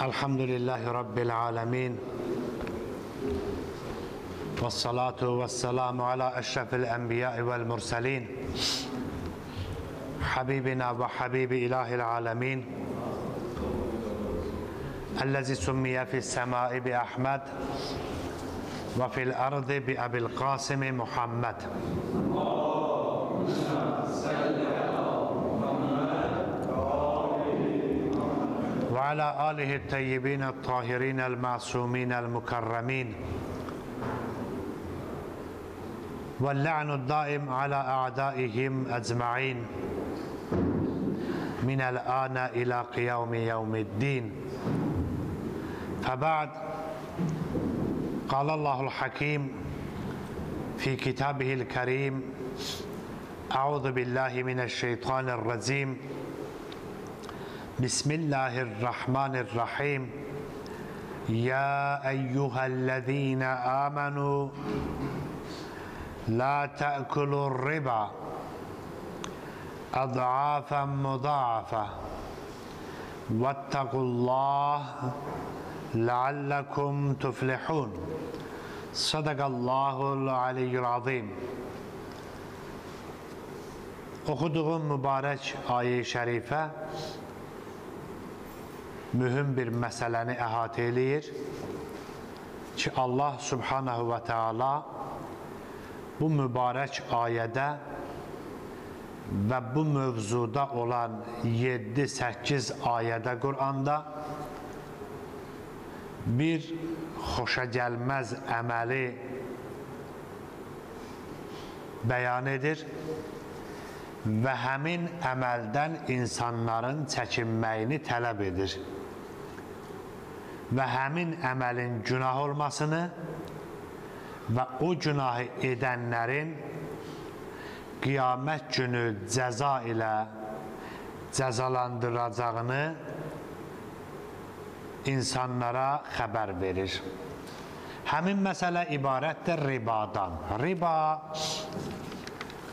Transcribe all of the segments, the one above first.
الحمد لله رب العالمين والصلاة والسلام على أشرف الأنبياء والمرسلين حبيبنا وحبيب إله العالمين الذي سمي في السماء بأحمد وفي الأرض بأبي القاسم محمد. وعلى آله الطيبين الطاهرين المعصومين المكرمين. واللعن الدائم على أعدائهم أجمعين. من الآن إلى قيام يوم الدين. فبعد قال الله الحكيم في كتابه الكريم أعوذ بالله من الشيطان الرجيم. بسم الله الرحمن الرحيم. يا أيها الذين آمنوا لا تأكلوا الربا أضعافا مضاعفة واتقوا الله لعلكم تفلحون. صدق الله العلي العظيم. Okuduğum mübarək ayə-i şərifə mühüm bir məsələni əhatə eləyir ki, Allah subhanahu və teala bu mübarək ayədə və bu mövzuda olan 7-8 ayədə Quranda bir xoşa gəlməz əməli bəyan edir və həmin əməldən insanların çəkinməyini tələb edir və həmin əməlin günah olmasını və o günahı edənlərin qiyamət günü cəza ilə cəzalandıracağını insanlara xəbər verir. Həmin məsələ ibarətdir ribadan. Riba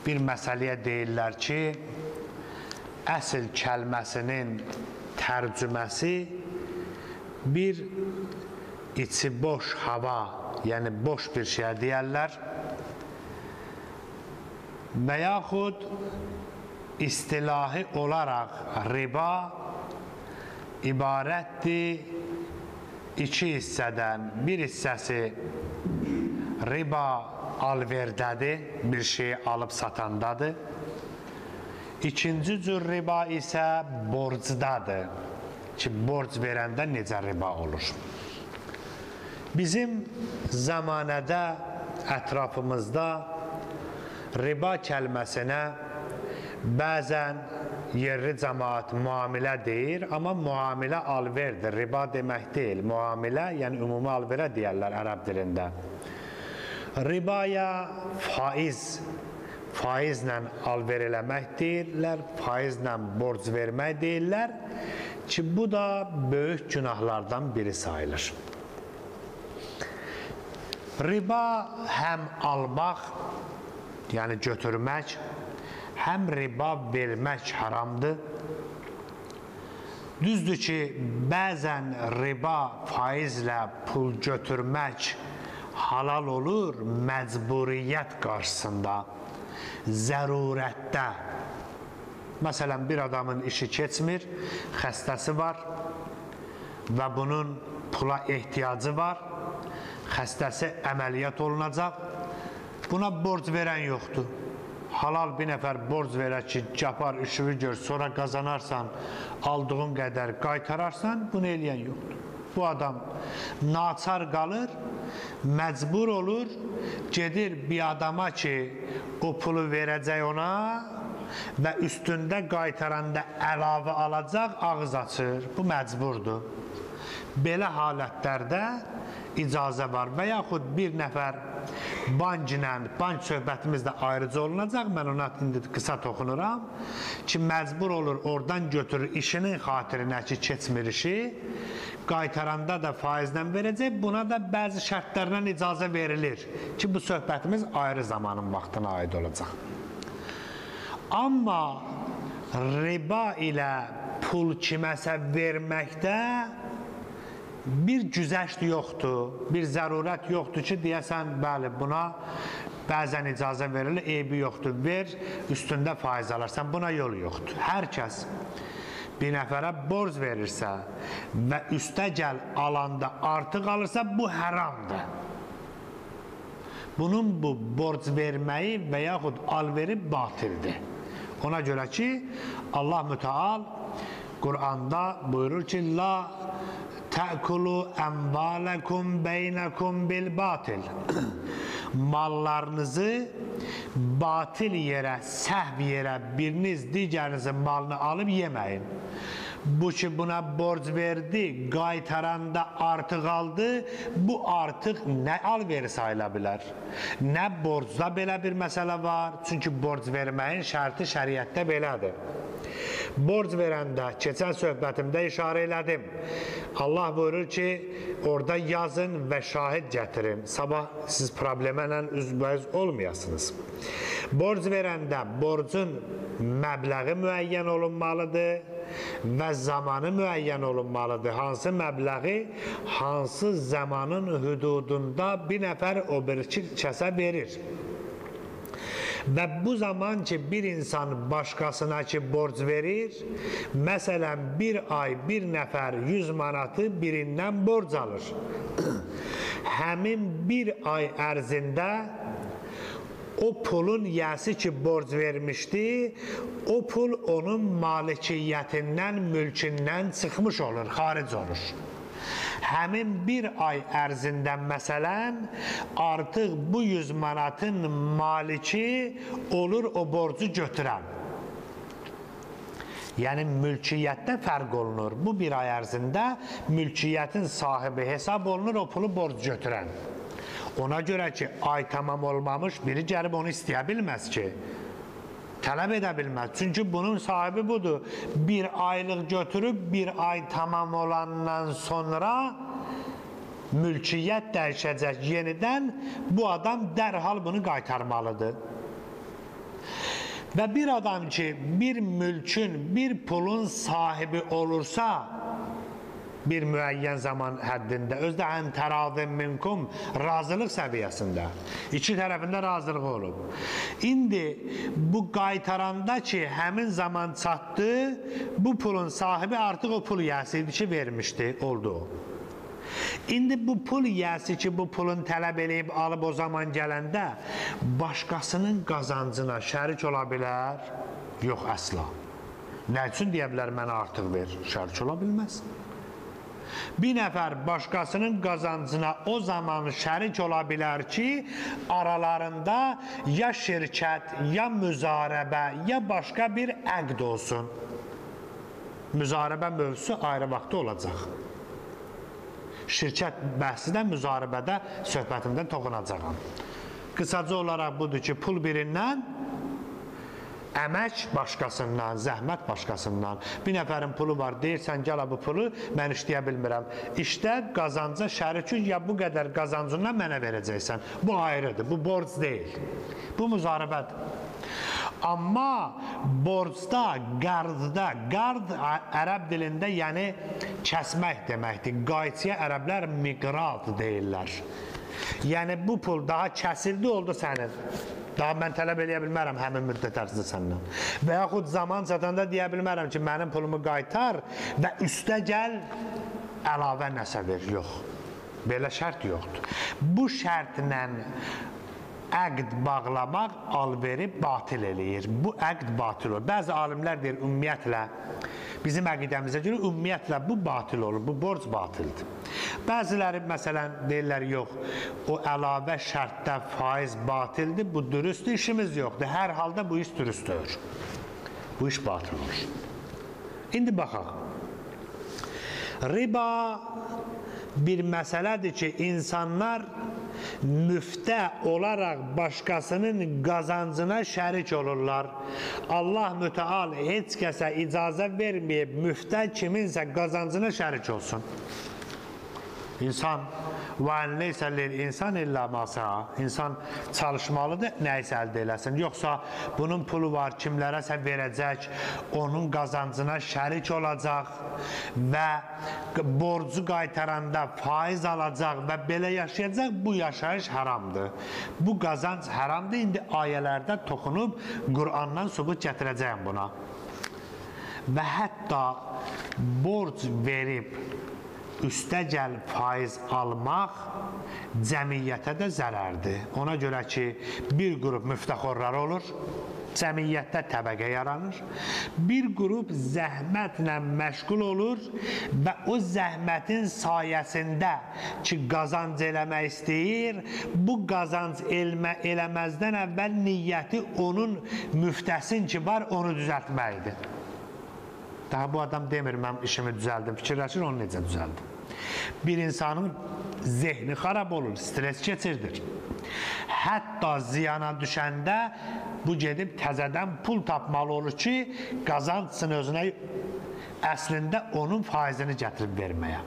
bir məsələyə deyirlər ki, əsl kəlməsinin tərcüməsi bir içi boş hava, yəni boş bir şeyə deyərlər və yaxud istilahi olaraq riba ibarətdir iki hissədən. Bir hissəsi riba alverdədir, bir şeyi alıb satandadır. İkinci cür riba isə borcdadır ki, borc verəndə necə riba olur. Bizim zamanədə, ətrafımızda riba kəlməsinə bəzən yerli cəmaat müamilə deyir, amma müamilə alverdir, riba demək deyil. Müamilə, yəni ümumi alverə deyərlər ərəb dilində. Ribaya faiz, faizlə alver eləmək deyirlər, faizlə borc vermək deyirlər ki, bu da böyük günahlardan biri sayılır. Riba həm almaq, yəni götürmək, həm riba vermək haramdır. Düzdür ki, bəzən riba faizlə pul götürmək halal olur məcburiyyət qarşısında, zərurətdə. Məsələn, bir adamın işi keçmir, xəstəsi var və bunun pula ehtiyacı var, xəstəsi əməliyyat olunacaq, buna borc verən yoxdur. Halal bir nəfər borc verər ki, capar, üşüvü gör, sonra qazanarsan, aldığın qədər qaytararsan, bunu eləyən yoxdur. Bu adam naçar qalır, məcbur olur, gedir bir adama ki, o pulu verəcək ona və üstündə qaytaranda əlavə alacaq, ağız açır. Bu məcburdur. Belə halətlərdə icazə var və yaxud bir nəfər bank ilə, bank söhbətimiz də ayrıca olunacaq. Mən ona indi qısa toxunuram ki, məcbur olur oradan götürür işinin xatirinə ki, keçmir işi. Qaytaranda da faizdən verəcək. Buna da bəzi şərtlərlə icazə verilir ki, bu söhbətimiz ayrı zamanın vaxtına aid olacaq. Amma riba ilə pul kiməsə verməkdə bir güzəşt yoxdur, bir zərurət yoxdur ki, deyəsən, bəli, buna bəzən icazə verilir, eybi yoxdur, ver, üstündə faiz alarsan, buna yol yoxdur. Hər kəs bir nəfərə borc verirsə və üstəgəl alanda artıq alırsa, bu haramdır. Bunun bu borc verməyi və yaxud alveri batildir. Ona görə ki, Allah müteal Quranda buyurur ki, La Tə'kulu əmvələkum beynəkum bil batil. Mallarınızı batil yerə, səhv yerə biriniz digərinizin malını alıb yeməyin. Bu ki buna borc verdi, qaytaranda artıq aldı, bu artıq nə alveri sayıla bilər? Nə borcda belə bir məsələ var? Çünki borc verməyin şərti şəriətdə belədir. Borc verəndə, keçən söhbətimdə işarə elədim. Allah buyurur ki, orada yazın və şahid gətirin. Sabah siz problemlə üzbəyiz olmayasınız. Borc verəndə borcun məbləği müəyyən olunmalıdır və zamanı müəyyən olunmalıdır. Hansı məbləği, hansı zamanın hüdudunda bir nəfər o bir kəsə verir. Və bu zaman ki, bir insan başqasına ki, borc verir, məsələn, bir ay bir nəfər 100 manatı birindən borc alır. Həmin bir ay ərzində o pulun yəsi ki, borc vermişdi, o pul onun malikiyyətindən, mülkündən çıxmış olur, xaric olur həmin bir ay ərzində məsələn artıq bu 100 manatın maliki olur o borcu götürən. Yəni mülkiyyətdə fərq olunur. Bu bir ay ərzində mülkiyyətin sahibi hesab olunur o pulu borc götürən. Ona görə ki, ay tamam olmamış biri gəlib onu istəyə bilməz ki tələb edə bilməz. Çünki bunun sahibi budur. Bir aylıq götürüb bir ay tamam olandan sonra mülkiyyət dəyişəcək yenidən bu adam dərhal bunu qaytarmalıdır. Və bir adam ki, bir mülkün, bir pulun sahibi olursa, bir müəyyən zaman həddində, özdə ən təravim minkum razılıq səviyyəsində. İki tərəfində razılıq olub. İndi bu qaytaranda ki, həmin zaman çatdı, bu pulun sahibi artıq o pul yəsi idi ki, vermişdi, oldu. İndi bu pul yəsi ki, bu pulun tələb eləyib alıb o zaman gələndə başqasının qazancına şərik ola bilər? Yox, əsla. Nə üçün deyə bilər mənə artıq ver? Şərik ola bilməz. Bir nəfər başqasının qazancına o zaman şərik ola bilər ki, aralarında ya şirkət, ya müzarəbə, ya başqa bir əqd olsun. Müzarəbə mövzusu ayrı vaxtda olacaq. Şirkət bəhsi də müzaribədə söhbətimdən toxunacağam. Qısaca olaraq budur ki, pul birindən Əmək başqasından, zəhmət başqasından. Bir nəfərin pulu var, deyirsən gəl bu pulu mən işləyə bilmirəm. İşdə qazanca şərikün ya bu qədər qazancından mənə verəcəksən. Bu ayrıdır, bu borc deyil. Bu müzaribədir. Amma borcda, qardda, qard ərəb dilində yəni kəsmək deməkdir. Qayçiyə ərəblər miqrat deyirlər. Yəni bu pul daha kəsildi oldu sənin. Daha mən tələb eləyə bilmərəm həmin müddət ərzində səndən. Və yaxud zaman çatanda deyə bilmərəm ki, mənim pulumu qaytar və üstə gəl əlavə nəsə ver. Yox. Belə şərt yoxdur. Bu şərtlə əqd bağlamaq alveri batil eləyir. Bu əqd batil olur. Bəzi alimlər deyir ümumiyyətlə bizim əqidəmizə görə ümumiyyətlə bu batil olur. Bu borc batildir. Bəziləri məsələn deyirlər yox, o əlavə şərtdə faiz batildir, bu dürüstdür, işimiz yoxdur. Hər halda bu iş dürüsttür. Bu iş batil olur. İndi baxaq. Riba bir məsələdir ki, insanlar müftə olaraq başqasının qazancına şərik olurlar. Allah mütəal heç kəsə icazə verməyib müftə kiminsə qazancına şərik olsun. İnsan Və ən leysə lil insan illə masa. İnsan çalışmalıdır, nə isə əldə eləsin. Yoxsa bunun pulu var, kimlərəsə verəcək, onun qazancına şərik olacaq və borcu qaytaranda faiz alacaq və belə yaşayacaq, bu yaşayış haramdır. Bu qazanc haramdır. İndi ayələrdə toxunub Qurandan sübut gətirəcəyəm buna. Və hətta borc verib üstəgəl faiz almaq cəmiyyətə də zərərdir. Ona görə ki, bir qrup müftəxorlar olur, cəmiyyətdə təbəqə yaranır. Bir qrup zəhmətlə məşğul olur və o zəhmətin sayəsində ki, qazanc eləmək istəyir, bu qazanc elmə eləməzdən əvvəl niyyəti onun müftəsin ki, var, onu düzəltməkdir. Daha bu adam demir, mən işimi düzəldim, fikirləşir, onu necə düzəldim. Bir insanın zehni xarab olur, stres keçirdir. Hətta ziyana düşəndə bu gedib təzədən pul tapmalı olur ki, qazancın özünə əslində onun faizini gətirib verməyə.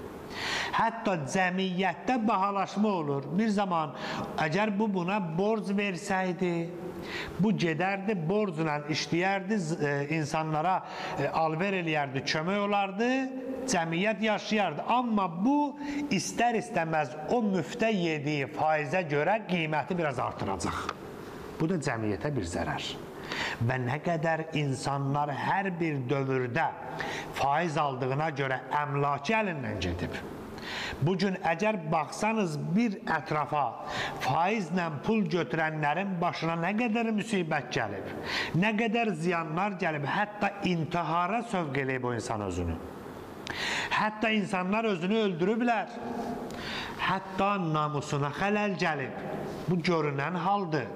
Hətta cəmiyyətdə bahalaşma olur. Bir zaman əgər bu buna borc versəydi, bu gedərdi, borcla işləyərdi, e, insanlara e, alver eləyərdi, kömək olardı, cəmiyyət yaşayardı. Amma bu istər-istəməz o müftə yediyi faizə görə qiyməti biraz artıracaq. Bu da cəmiyyətə bir zərər və nə qədər insanlar hər bir dövrdə faiz aldığına görə əmlakı əlindən gedib. Bu gün əgər baxsanız bir ətrafa faizlə pul götürənlərin başına nə qədər müsibət gəlib, nə qədər ziyanlar gəlib, hətta intihara sövq eləyib o insan özünü. Hətta insanlar özünü öldürüblər. Hətta namusuna xələl gəlib. Bu görünən haldır.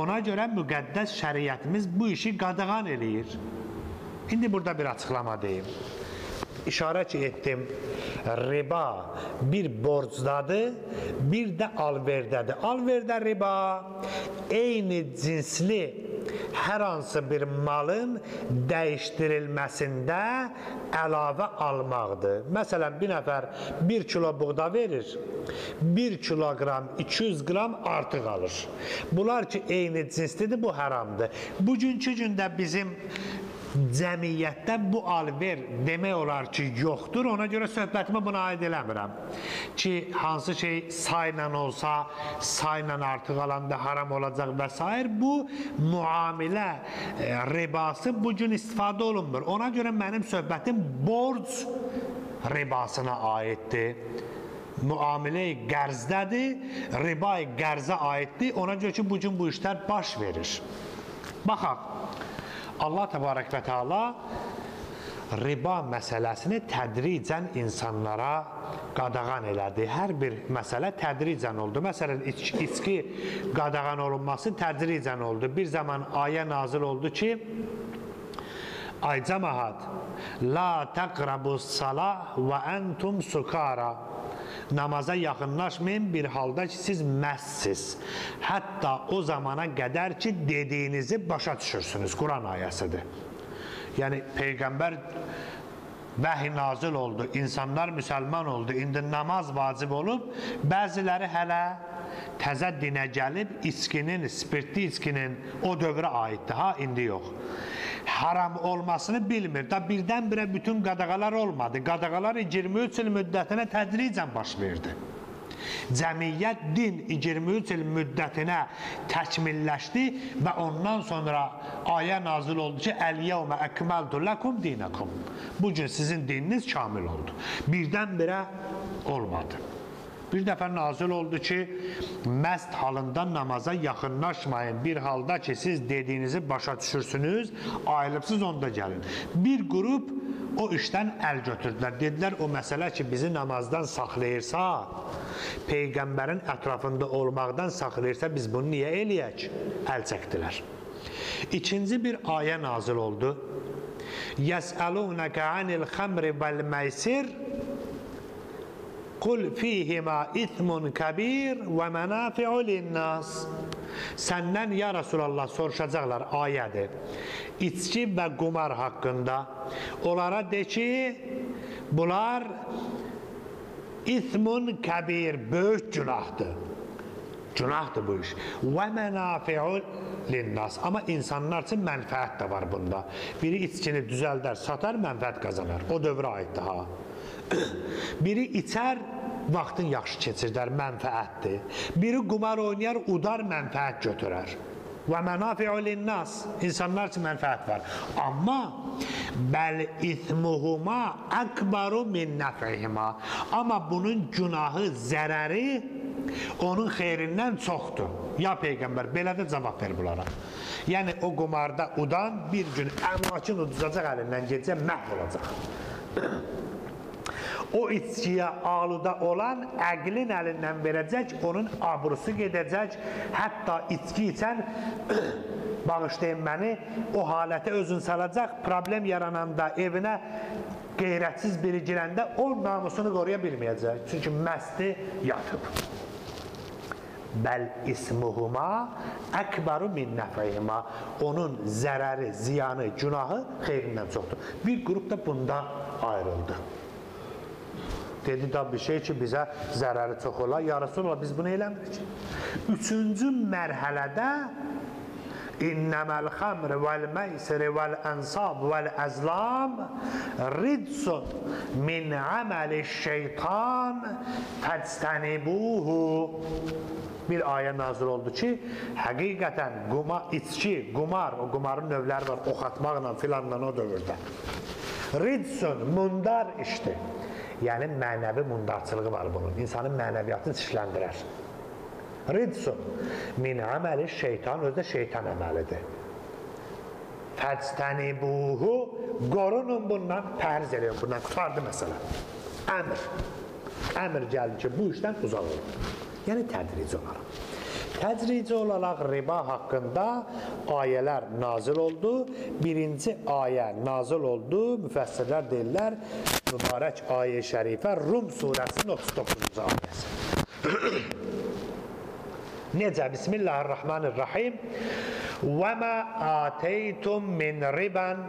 Ona görə müqəddəs şəriətimiz bu işi qadağan eləyir. İndi burada bir açıqlama deyim. İşarə ki etdim, riba bir borcdadır, bir də alverdədir. Alverdə riba eyni cinsli hər hansı bir malın dəyişdirilməsində əlavə almaqdır. Məsələn, bir nəfər 1 kilo buğda verir, 1 kiloqram 200 qram artıq alır. Bunlar ki, eyni cinslidir, bu haramdır. Bugünkü gündə bizim cəmiyyətdə bu alver demək olar ki, yoxdur. Ona görə söhbətimi buna aid eləmirəm. Ki, hansı şey sayla olsa, sayla artıq alanda haram olacaq və s. Bu müamilə e, ribası bu gün istifadə olunmur. Ona görə mənim söhbətim borc ribasına aiddir müamilə-i qərzdədir, riba-i qərzə aiddir. Ona görə ki, bu gün bu işlər baş verir. Baxaq, Allah təbarək və teala riba məsələsini tədricən insanlara qadağan elədi. Hər bir məsələ tədricən oldu. Məsələn, içki qadağan olunması tədricən oldu. Bir zaman ayə nazil oldu ki, Ay cəmahat, la təqrabus salah və entum sukara namaza yaxınlaşmayın bir halda ki, siz məstsiz. Hətta o zamana qədər ki, dediyinizi başa düşürsünüz. Quran ayəsidir. Yəni, Peyğəmbər vəhi nazil oldu, insanlar müsəlman oldu, indi namaz vacib olub, bəziləri hələ təzə dinə gəlib, içkinin, spirtli içkinin o dövrə aiddir, ha, indi yox haram olmasını bilmir. Da birdən-birə bütün qadağalar olmadı. Qadağalar 23 il müddətinə tədricən baş verdi. Cəmiyyət din 23 il müddətinə təkmilləşdi və ondan sonra ayə nazil oldu ki, Əl-yevmə əkməltu ləkum dinəkum. Bu gün sizin dininiz kamil oldu. Birdən-birə olmadı. Bir dəfə nazil oldu ki, məst halında namaza yaxınlaşmayın. Bir halda ki, siz dediyinizi başa düşürsünüz, ayılıbsız onda gəlin. Bir qrup o işdən əl götürdülər. Dedilər, o məsələ ki, bizi namazdan saxlayırsa, Peyğəmbərin ətrafında olmaqdan saxlayırsa, biz bunu niyə eləyək? Əl çəkdilər. İkinci bir ayə nazil oldu. Yəsəlunəkə anil xəmri vəl məysir Qul fihima ithmun kabir və mənafi'u linnas. Səndən ya Rasulallah soruşacaqlar ayədir. İçki və qumar haqqında onlara de ki, bunlar İsmun kəbir, böyük günahdır. Günahdır bu iş. Və mənafi'u linnas. Amma insanlar üçün mənfəət də var bunda. Biri içkini düzəldər, satar, mənfəət qazanar. O dövrə aiddir ha. Biri içər, vaxtın yaxşı keçirdər, mənfəətdir. Biri qumar oynayar, udar, mənfəət götürər. Və mənafi'u linnas. İnsanlar üçün mənfəət var. Amma bəl ismuhuma akbaru min nafihima. Amma bunun günahı, zərəri onun xeyrindən çoxdur. Ya Peyğəmbər, belə də cavab ver bunlara. Yəni, o qumarda udan bir gün əmlakin uduzacaq əlindən gecə məhv olacaq. o içkiyə aluda olan əqlin əlindən verəcək, onun abrusu gedəcək, hətta içki içən bağışlayın məni, o halətə özün salacaq, problem yarananda evinə qeyrətsiz biri girəndə o namusunu qoruya bilməyəcək. Çünki məsti yatıb bəl ismuhuma əkbəru min nəfihima onun zərəri, ziyanı, günahı xeyrindən çoxdur. Bir qrup da bunda ayrıldı. Dedi da bir şey ki, bizə zərəri çox olar. Ya Rasulullah, biz bunu eləmirik. Üçüncü mərhələdə İnnəməl xəmr vəl məysir vəl ənsab vəl əzlam ridsun min əməli şeytan fəstənibuhu bir ayə nazil oldu ki, həqiqətən quma, içki, qumar, o qumarın növləri var, ox atmaqla filanla o dövrdə. Ridsun, mundar işdir. Yəni, mənəvi mundarçılığı var bunun. İnsanın mənəviyyatını çişləndirər. Ridsun, min əməli şeytan, özü də şeytan əməlidir. Fəctənibuhu, qorunun bundan, pərz eləyin, bundan qutardı məsələ. Əmr. Əmr gəldi ki, bu işdən uzaq olun. Yəni tədrici olaraq. Tədrici olaraq riba haqqında ayələr nazil oldu. Birinci ayə nazil oldu. Müfəssirlər deyirlər, mübarək ayə şərifə Rum surəsinin 39-cu ayəsi. Necə? Bismillahirrahmanirrahim. Mə ateytum min riban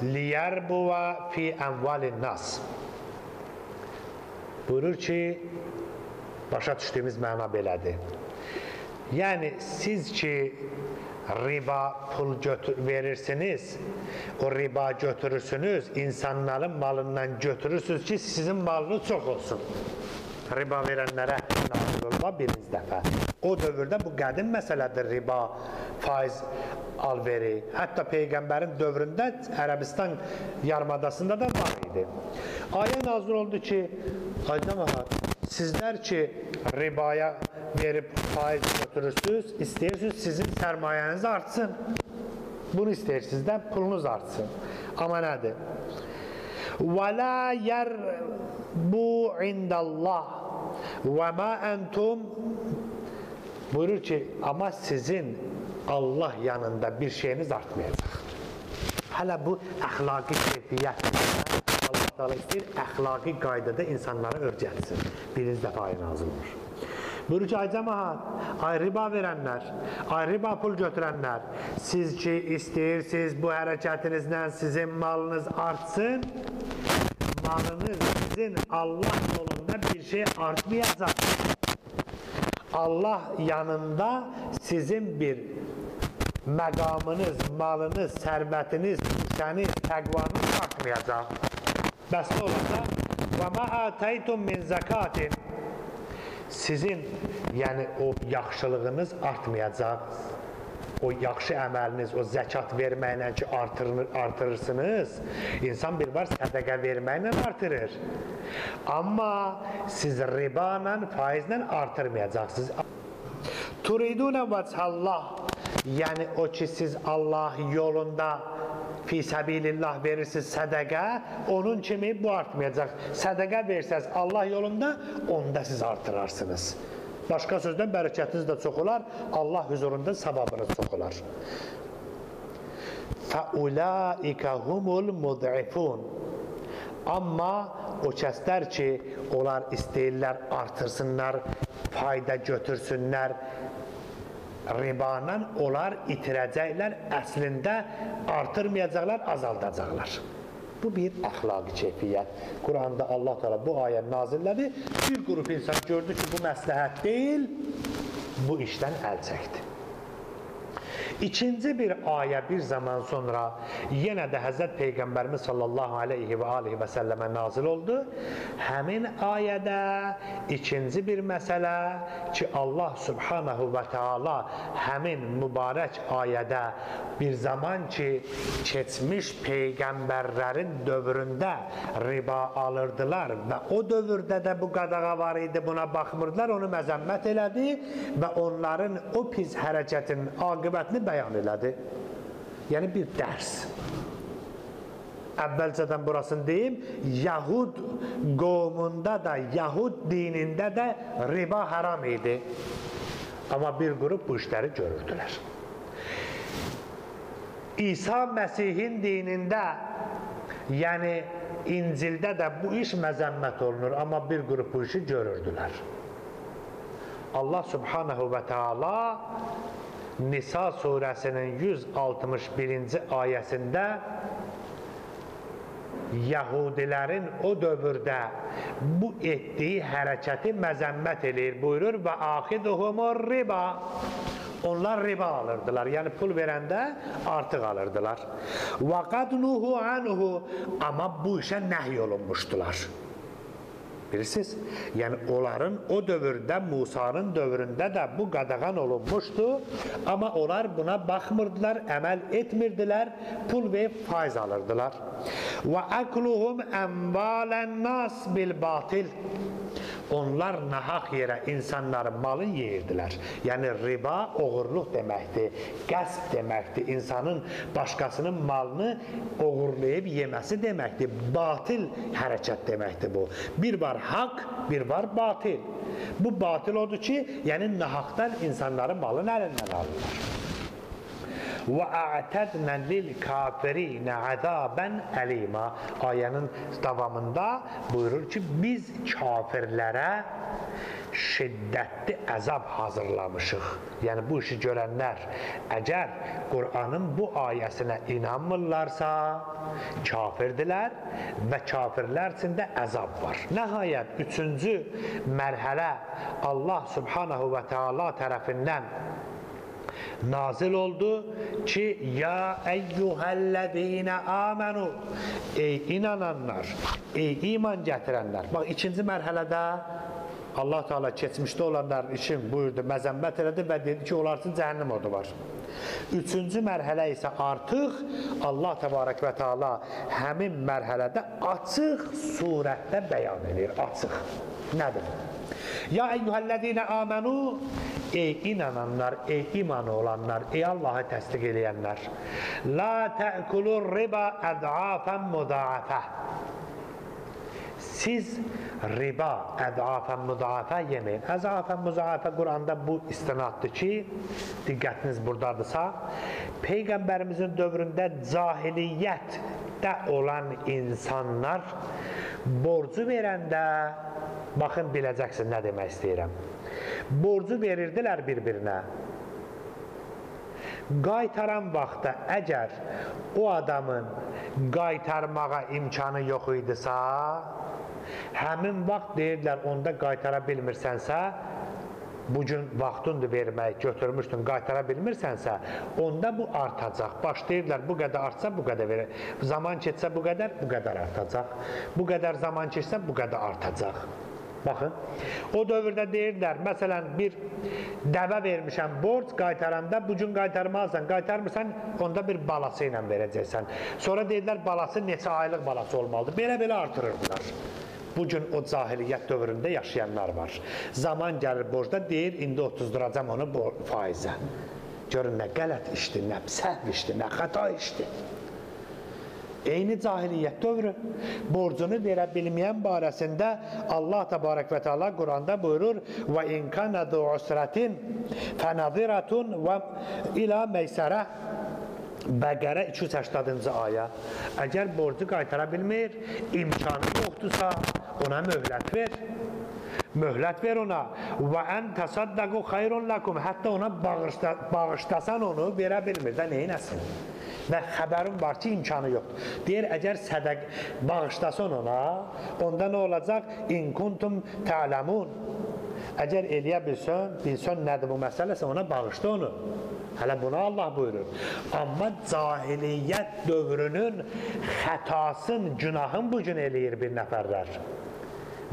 liyərbuva fi ənvalin nas. Buyurur ki, Başa düşdüyümüz məna belədir. Yəni, siz ki, riba pul götür, verirsiniz, o riba götürürsünüz, insanların malından götürürsünüz ki, sizin malınız çox olsun. Riba verənlərə nazil olma birinci dəfə. O dövrdə bu qədim məsələdir riba, faiz alveri. Hətta Peyğəmbərin dövründə Ərəbistan yarımadasında da var idi. Ayə nazil oldu ki, Aydan Sizlər ki, ribaya verib faiz götürürsünüz, istəyirsiniz sizin sərmayəniz artsın. Bunu istəyirsiniz də pulunuz artsın. Amma nədir? Və la yərbu indəllah və ma əntum buyurur ki, amma sizin Allah yanında bir şeyiniz artmayacaq. Hələ bu əxlaqi keyfiyyətdir. Taala istəyir əxlaqi qaydada insanlara öyrətsin. Birinci dəfə ayə nazil olur. Buyurur ki, ay cəmaat, ay riba verənlər, ay riba pul götürənlər, siz ki istəyirsiniz bu hərəkətinizlə sizin malınız artsın, malınız sizin Allah yolunda bir şey artmayacaq. Allah yanında sizin bir məqamınız, malınız, sərvətiniz, düşəniz, təqvanız artmayacaq. Bəs nə olacaq? Və mə ətəytum min zəkatin sizin, yəni o yaxşılığınız artmayacaq. O yaxşı əməliniz, o zəkat verməklə ki, artırır, artırırsınız. İnsan bir var sədəqə verməklə artırır. Amma siz riba ilə, faizlə artırmayacaqsınız. Turidunə vəcəllah Yəni o ki, siz Allah yolunda fi səbilillah verirsiniz sədəqə, onun kimi bu artmayacaq. Sədəqə versəz Allah yolunda, onda siz artırarsınız. Başqa sözdən bərəkətiniz də çox olar, Allah huzurunda savabınız çox olar. Fəulaikə humul mud'ifun. Amma o kəslər ki, onlar istəyirlər artırsınlar, fayda götürsünlər, ribanın onlar itirəcəklər, əslində artırmayacaqlar, azaldacaqlar. Bu bir əxlaqi keyfiyyət. Quranda Allah Teala bu ayə nazillədi. Bir qrup insan gördü ki, bu məsləhət deyil, bu işdən əl çəkdi. İkinci bir ayə bir zaman sonra yenə də Həzrət Peyğəmbərimiz sallallahu aleyhi və alihi və səlləmə nazil oldu. Həmin ayədə ikinci bir məsələ ki, Allah subhanahu və teala həmin mübarək ayədə bir zaman ki, keçmiş Peyğəmbərlərin dövründə riba alırdılar və o dövrdə də bu qadağa var idi, buna baxmırdılar, onu məzəmmət elədi və onların o pis hərəkətin aqibətini bəyan elədi. Yəni bir dərs. Əvvəlcədən burasını deyim, Yahud qovmunda da, Yahud dinində də riba haram idi. Amma bir qrup bu işləri görürdülər. İsa Məsihin dinində, yəni İncildə də bu iş məzəmmət olunur, amma bir qrup bu işi görürdülər. Allah Subhanahu və Teala Nisa surəsinin 161-ci ayəsində Yahudilərin o dövrdə bu etdiyi hərəkəti məzəmmət eləyir, buyurur və axiduhumur riba. Onlar riba alırdılar. Yəni pul verəndə artıq alırdılar. Və qad nuhu anhu amma bu işə nəhy olunmuşdular. Bilirsiniz? Yəni onların o dövrdə, Musanın dövründə də bu qadağan olunmuşdu, amma onlar buna baxmırdılar, əməl etmirdilər, pul verib faiz alırdılar. Və akluhum əmvalən nas bil batil. Onlar nahaq yerə insanların malı yeyirdilər. Yəni riba oğurluq deməkdir, qəsb deməkdir. İnsanın başqasının malını oğurlayıb yeməsi deməkdir. Batil hərəkət deməkdir bu. Bir var haqq, bir var batil. Bu batil odur ki, yəni nahaqdan insanların malını əlindən alırlar. Və a'tədnə lil kafirinə əzabən əlima ayənin davamında buyurur ki, biz kafirlərə şiddətli əzab hazırlamışıq. Yəni bu işi görənlər əgər Qur'anın bu ayəsinə inanmırlarsa, kafirdirlər və kafirlər içində əzab var. Nəhayət üçüncü mərhələ Allah Subhanahu və Teala tərəfindən nazil oldu ki ya eyyuhellezine amenu ey inananlar ey iman gətirənlər bax ikinci mərhələdə Allah Teala keçmişdə olanlar için buyurdu, məzəmmət elədi və dedi ki, onlar üçün cəhənnəm odu var. Üçüncü mərhələ isə artıq Allah Təbarək və Teala həmin mərhələdə açıq surətdə bəyan edir, açıq. Nədir? Ya eyyuhəllezine amenu Ey inananlar, ey imanı olanlar, ey Allahı təsdiq eləyənlər. La tə'kulur riba ədafən müdaafə. Siz riba ədafən müdaafə yeməyin. Əzafən müdaafə Quranda bu istinaddır ki, diqqətiniz buradadırsa, Peyğəmbərimizin dövründə cahiliyyətdə olan insanlar borcu verəndə, baxın biləcəksin nə demək istəyirəm borcu verirdilər bir-birinə. Qaytaran vaxtda əgər o adamın qaytarmağa imkanı yox idisə, həmin vaxt deyirdilər, onda qaytara bilmirsənsə, bugün vaxtındır vermək, götürmüşdün, qaytara bilmirsənsə, onda bu artacaq. Başlayırlar, bu qədər artsa, bu qədər verir. Zaman keçsə bu qədər, bu qədər artacaq. Bu qədər zaman keçsə, bu qədər artacaq. Baxın, o dövrdə deyirlər, məsələn, bir dəvə vermişəm borc, qaytaranda bu gün qaytarmazsan, qaytarmırsan, onda bir balası ilə verəcəksən. Sonra deyirlər, balası neçə aylıq balası olmalıdır. Belə-belə artırırdılar. Bugün o cahiliyyət dövründə yaşayanlar var. Zaman gəlir borcda, deyir, indi 30 duracam onu faizə. Görün, nə qələt işdir, nə səhv işdir, nə xəta işdir. Eyni cahiliyyət dövrü borcunu verə bilməyən barəsində Allah təbarək və təala Quranda buyurur və in kana du usratin fanaziratun və ila meysərə Bəqərə 280-cı ayə. Əgər borcu qaytara bilmir, imkanı yoxdursa, ona möhlət ver. Möhlət ver ona. Və ən təsaddaqu xayrun lakum. Hətta ona bağışla, bağışlasan onu verə bilmir də neynəsin? Və xəbərim var ki, imkanı yoxdur. Deyir, əgər sədəq bağışlasın ona, onda nə olacaq? İn kuntum ta'lamun. Əgər eləyə bilsən, bilsən nədir bu məsələsə, ona bağışla onu. Hələ buna Allah buyurur. Amma cahiliyyət dövrünün xətasın, günahın bu gün eləyir bir nəfərlər.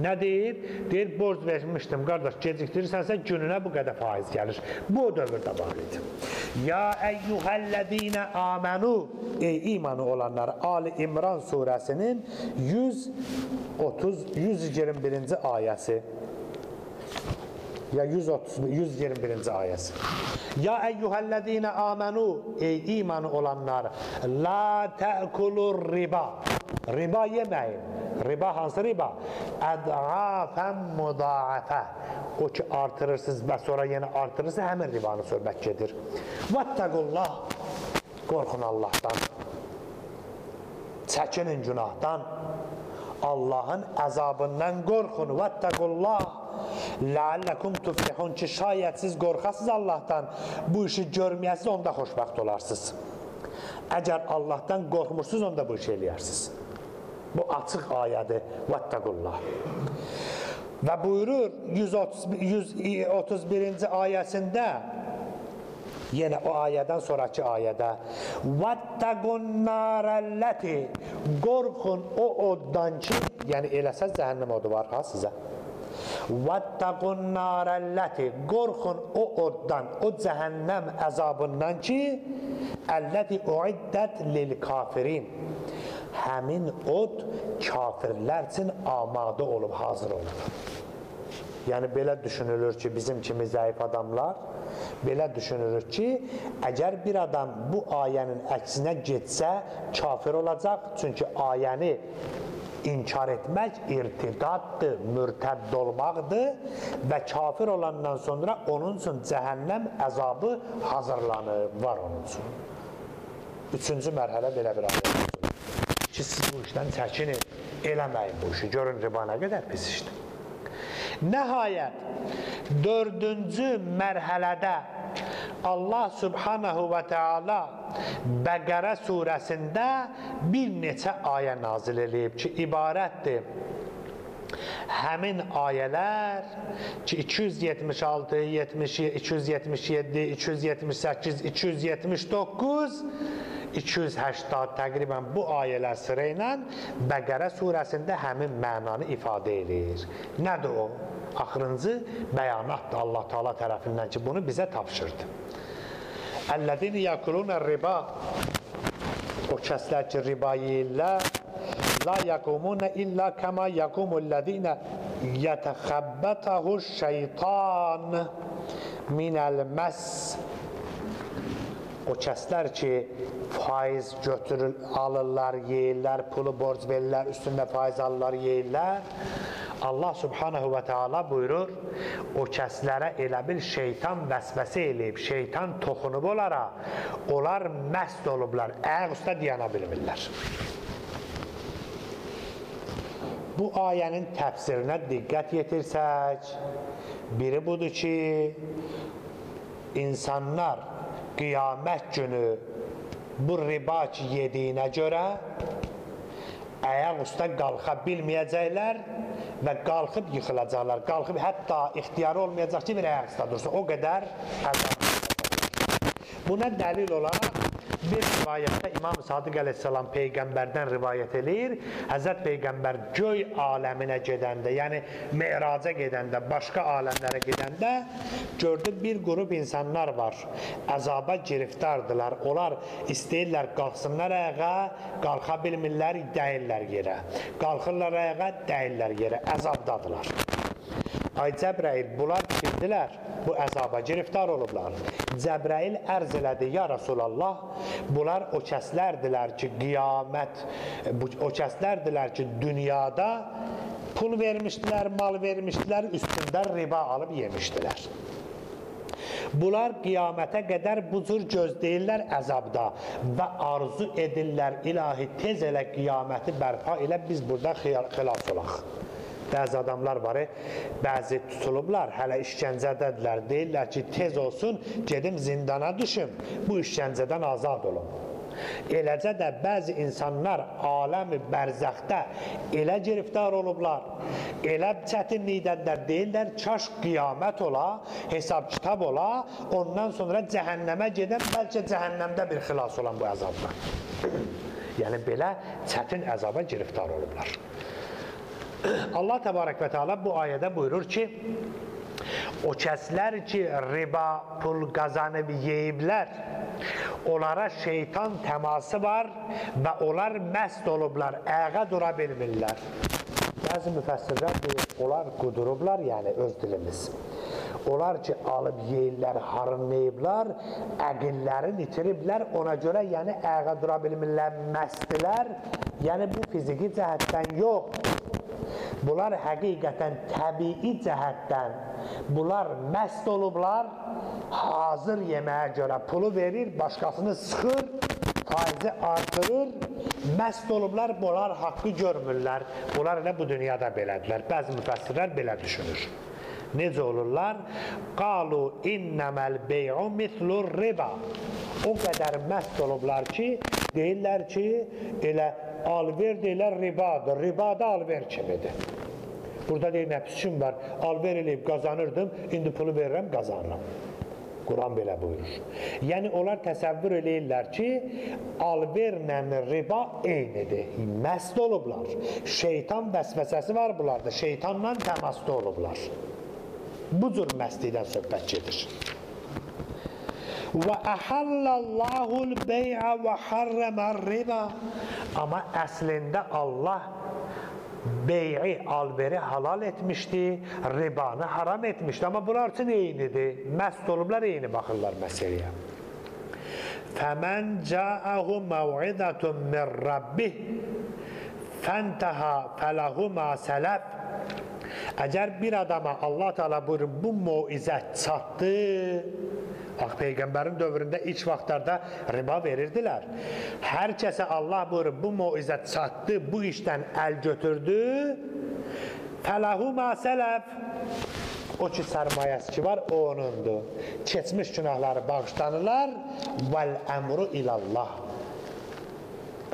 Nə deyir? Deyir, borc vermişdim, qardaş, gecikdirirsənsə gününə bu qədər faiz gəlir. Bu o dövrdə var idi. Ya əyyuhəllədinə amənu Ey imanı olanlar, Ali İmran surəsinin 130, 121-ci ayəsi ya 130 121-ci ayəsi. Ya eyyuhellezine amenu ey imanı olanlar la ta'kulur riba. Riba yeməyin. Riba hansı riba? Ədafen mudaafə. O ki artırırsınız və sonra yenə artırırsınız, həmin ribanı söhbət gedir. Vattaqullah. Qorxun Allahdan. Çəkinin günahdan. Allahın əzabından qorxun. Vattaqullah. Ləalləkum tuflihun ki, şayət siz qorxasınız Allahdan, bu işi görməyəsiniz, onda xoşbəxt olarsınız. Əgər Allahdan qorxmursunuz, onda bu işi eləyərsiniz. Bu açıq ayədir. Vattaqullah. Və buyurur 130, 131-ci ayəsində Yenə o ayədən sonraki ayədə Vattaqun narəlləti Qorxun o oddan ki, yəni eləsəz cəhənnəm odu var ha sizə. Vattaqun narəlləti Qorxun o oddan, o cəhənnəm əzabından ki, əlləti uiddət lil kafirin. Həmin od kafirlər üçün amadə olub, hazır olub. Yəni belə düşünülür ki, bizim kimi zəif adamlar belə düşünürük ki, əgər bir adam bu ayənin əksinə getsə, kafir olacaq. Çünki ayəni inkar etmək irtidaddır, mürtədd olmaqdır və kafir olandan sonra onun üçün cəhənnəm əzabı hazırlanıb, var onun üçün. Üçüncü mərhələ belə bir ayədir ki, siz bu işdən çəkinin, eləməyin bu işi. Görün riba nə qədər pis işdir. Nəhayət, dördüncü mərhələdə Allah subhanahu və teala Bəqərə surəsində bir neçə ayə nazil edib ki, ibarətdir. Həmin ayələr ki, 276, 77, 277, 278, 279 280 təqribən bu ayələr sıra ilə Bəqərə surəsində həmin mənanı ifadə edir. Nədir o? Axırıncı bəyanatdır Allah Taala tərəfindən ki, bunu bizə tapşırdı. Əllədini yakulunə riba O kəslər ki, riba yeyirlər La yakumunə illə kəma yakumul-ləzinə yətəxəbbətəhu şeytan minəl məs O kəslər ki, faiz götürür, alırlar, yeyirlər, pulu borc verirlər, üstündə faiz alırlar, yeyirlər. Allah subhanahu və teala buyurur, o kəslərə elə bil şeytan vəsvəsə eləyib, şeytan toxunub onlara, onlar məst olublar, ayaq üstə diyana bilmirlər. Bu ayənin təfsirinə diqqət yetirsək, biri budur ki, insanlar qiyamət günü bu riba ki yediyinə görə ayaq üstə qalxa bilməyəcəklər və qalxıb yıxılacaqlar. Qalxıb hətta ixtiyarı olmayacaq ki, bir ayaq üstə dursun. O qədər əzab. Buna dəlil olaraq bir rivayətdə İmam Sadiq əleyhissalam peyğəmbərdən rivayət eləyir. Həzrət peyğəmbər göy aləminə gedəndə, yəni meraca gedəndə, başqa aləmlərə gedəndə gördü bir qrup insanlar var. Əzaba giriftardılar. Onlar istəyirlər qalxsınlar ayağa, qalxa bilmirlər, dəyirlər yerə. Qalxırlar ayağa, dəyirlər yerə. Əzabdadılar. Ay Cəbrəil, bunlar kimdilər? Bu əzaba giriftar olublar. Cəbrəil ərz elədi, ya Rasulallah, bunlar o kəslərdilər ki, qiyamət, o kəslərdilər ki, dünyada pul vermişdilər, mal vermişdilər, üstündə riba alıb yemişdilər. Bunlar qiyamətə qədər bu cür gözləyirlər əzabda və arzu edirlər ilahi tez elə qiyaməti bərpa elə biz burada xilas olaq. Bəzi adamlar var, bəzi tutulublar, hələ işgəncədədirlər. Deyirlər ki, tez olsun, gedim zindana düşüm, bu işgəncədən azad olum. Eləcə də bəzi insanlar aləmi bərzəxdə elə giriftar olublar, elə çətinlikdənlər deyirlər, çaş qiyamət ola, hesab kitab ola, ondan sonra cəhənnəmə gedən, bəlkə cəhənnəmdə bir xilas olan bu əzabdan. yəni belə çətin əzaba giriftar olublar. Allah təbarək və teala bu ayədə buyurur ki, o kəslər ki, riba pul qazanıb yeyiblər, onlara şeytan təması var və onlar məst olublar, əyə dura bilmirlər. Bəzi müfəssirlər deyir, onlar qudurublar, yəni öz dilimiz. Onlar ki, alıb yeyirlər, harınlayıblar, əqillərini itiriblər, ona görə yəni əyə dura bilmirlər, məstilər, yəni bu fiziki cəhətdən yox. Bunlar həqiqətən təbii cəhətdən bunlar məst olublar, hazır yeməyə görə pulu verir, başqasını sıxır, faizi artırır, məst olublar, bunlar haqqı görmürlər. Bunlar elə bu dünyada belədirlər. Bəzi müfəssirlər belə düşünür. Necə olurlar? Qalu innəməl bey'u mislur riba. O qədər məst olublar ki, deyirlər ki, elə alver deyirlər ribadır. Riba da alver kimidir. Burada deyir, nə pisim var, alver eləyib qazanırdım, indi pulu verirəm, qazanıram. Quran belə buyurur. Yəni, onlar təsəvvür eləyirlər ki, alverlə riba eynidir. Məst olublar. Şeytan vəsvəsəsi var bunlarda. Şeytanla təmasda olublar. Bu cür məstlikdən söhbət gedir. Və əhəllallahul bey'a və harrəmər riba. Amma əslində Allah beyi, alberi halal etmişdi, ribanı haram etmişdi. Amma bunlar üçün eynidir. Məst olublar, eyni baxırlar məsələyə. Fəmən cəəhu məv'idətun min rabbih fəntəhə fələhu mə sələf Əgər bir adama Allah Teala buyurur, bu muizət çatdı, Bax, Peyğəmbərin dövründə ilk vaxtlarda riba verirdilər. Hər kəsə Allah buyurur, bu muizət çatdı, bu işdən əl götürdü, fələhu mə sələf, o ki sərmayəsi ki var, o onundur. Keçmiş günahları bağışlanırlar, vəl əmru ilallah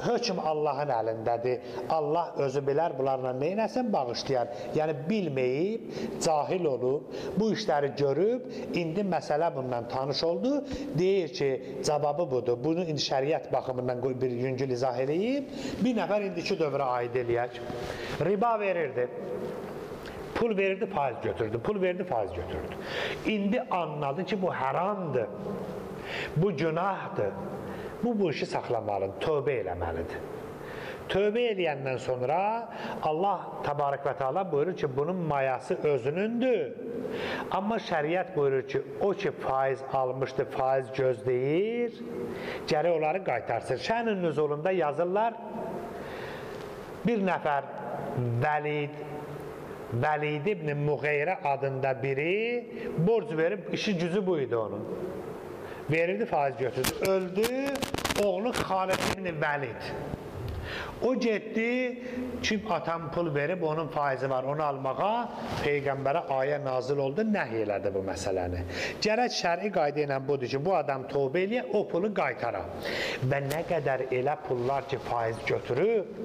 hökm Allahın əlindədir. Allah özü bilər bunlarla nə eləsin, bağışlayar. Yəni bilməyib, cahil olub, bu işləri görüb, indi məsələ bundan tanış oldu. Deyir ki, cavabı budur. Bunu indi şəriət baxımından bir yüngül izah eləyib. Bir nəfər indiki dövrə aid eləyək. Riba verirdi. Pul verdi, faiz götürdü. Pul verdi, faiz götürdü. İndi anladı ki, bu haramdır. Bu günahdır bu bu işi saxlamalıdır, tövbə eləməlidir. Tövbə eləyəndən sonra Allah təbarək və teala buyurur ki, bunun mayası özünündür. Amma şəriət buyurur ki, o ki faiz almışdı, faiz gözləyir, gərək onları qaytarsın. Şənin nüzulunda yazırlar, bir nəfər Vəlid, Vəlid ibn Muğeyrə adında biri borc verib, işi gücü bu idi onun. Verirdi, faiz götürdü. Öldü, oğlu Xalid ibn Vəlid. O getdi, kim atam pul verib, onun faizi var, onu almağa Peyğəmbərə ayə nazil oldu, nəhy elədi bu məsələni. Gərək şəri qayda ilə budur ki, bu adam tövbə eləyə, o pulu qaytara. Və nə qədər elə pullar ki, faiz götürüb,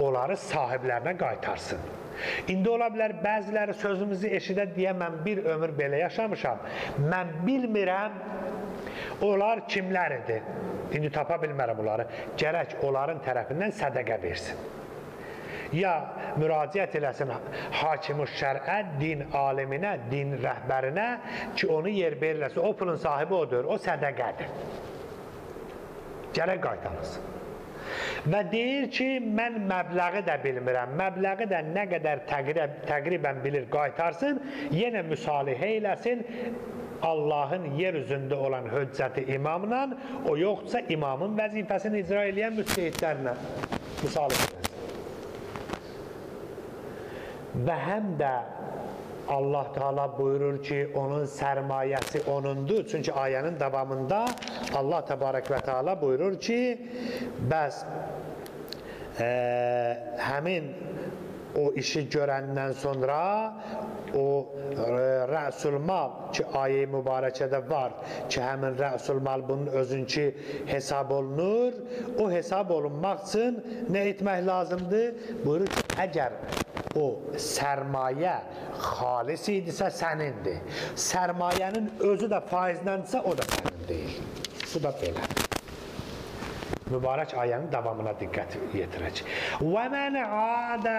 onları sahiblərinə qaytarsın. İndi ola bilər bəziləri sözümüzü eşidə deyə mən bir ömür belə yaşamışam. Mən bilmirəm Onlar kimlər idi? İndi tapa bilmərəm onları. Gərək onların tərəfindən sədəqə versin. Ya müraciət eləsin hakimu şərə, din aliminə, din rəhbərinə ki, onu yer verirləsin. O pulun sahibi odur, o sədəqədir. Gərək qaytarılsın. Və deyir ki, mən məbləği də bilmirəm. Məbləği də nə qədər təqrib, təqribən bilir, qaytarsın, yenə müsalihə eləsin, Allahın yer üzündə olan höccəti imamla, o yoxdursa imamın vəzifəsini icra edən müçtehidlərlə müsalib edəsin. Və həm də Allah Teala buyurur ki, onun sərmayəsi onundur. Çünki ayənin davamında Allah Təbarək və Teala buyurur ki, bəs e, həmin o işi görəndən sonra o rəsul mal ki, ayə mübarəkədə var ki, həmin rəsul mal bunun özünki hesab olunur. O hesab olunmaq üçün nə etmək lazımdır? Buyurur ki, əgər o sərmayə xalis idisə sənindir. Sərmayənin özü də faizləndirsə o da sənin deyil. Bu da belə. Mübarək ayənin davamına diqqət yetirək. Və mən adə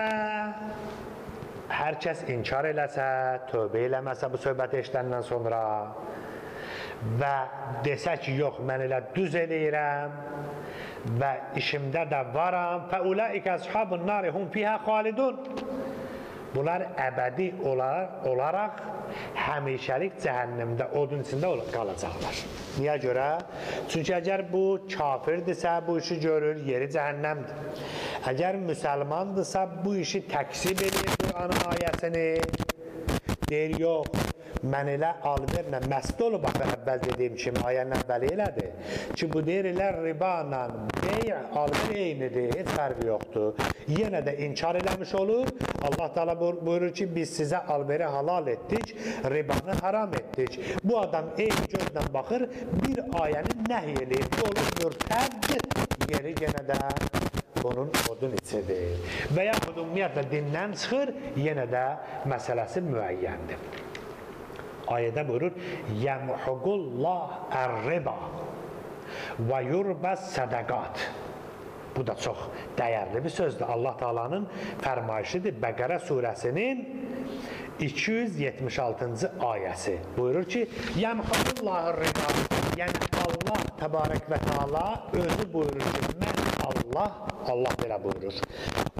hər kəs inkar eləsə, tövbə eləməsə bu söhbəti eşidəndən sonra və desə ki, yox, mən elə düz eləyirəm və işimdə də varam, fə ulaikə əshabun nari hum fiyhə xalidun. Bunlar əbədi olaraq, olaraq həmişəlik cəhənnəmdə, odun içində qalacaqlar. Niyə görə? Çünki əgər bu kafirdirsə, bu işi görür, yeri cəhənnəmdir. Əgər müsəlmandırsa, bu işi təksib edir Qur'anın ayəsini, deyir, yox, mən elə alverlə məst olub axı əvvəl dediyim kimi ayənin əvvəli elədir ki, bu deyirlər ribanla bey alver eynidir, heç fərqi yoxdur. Yenə də inkar eləmiş olur. Allah Taala buyurur ki, biz sizə alveri halal etdik, ribanı haram etdik. Bu adam eyni gözlə baxır, bir ayəni nəhy eləyir. Bu olur mürtəd, yeri yenə də bunun odun içidir. Və yaxud ümumiyyətlə dindən çıxır, yenə də məsələsi müəyyəndir. Ayədə buyurur: "Yəmhuqullah ər-riba və yurbəs sədaqat." Bu da çox dəyərli bir sözdür. Allah Taala'nın fərmayışıdır. Bəqərə surəsinin 276-cı ayəsi. Buyurur ki: "Yəmhuqullah ər-riba." Yəni Allah təbarək və Taala özü buyurur ki, mən Allah, Allah belə buyurur.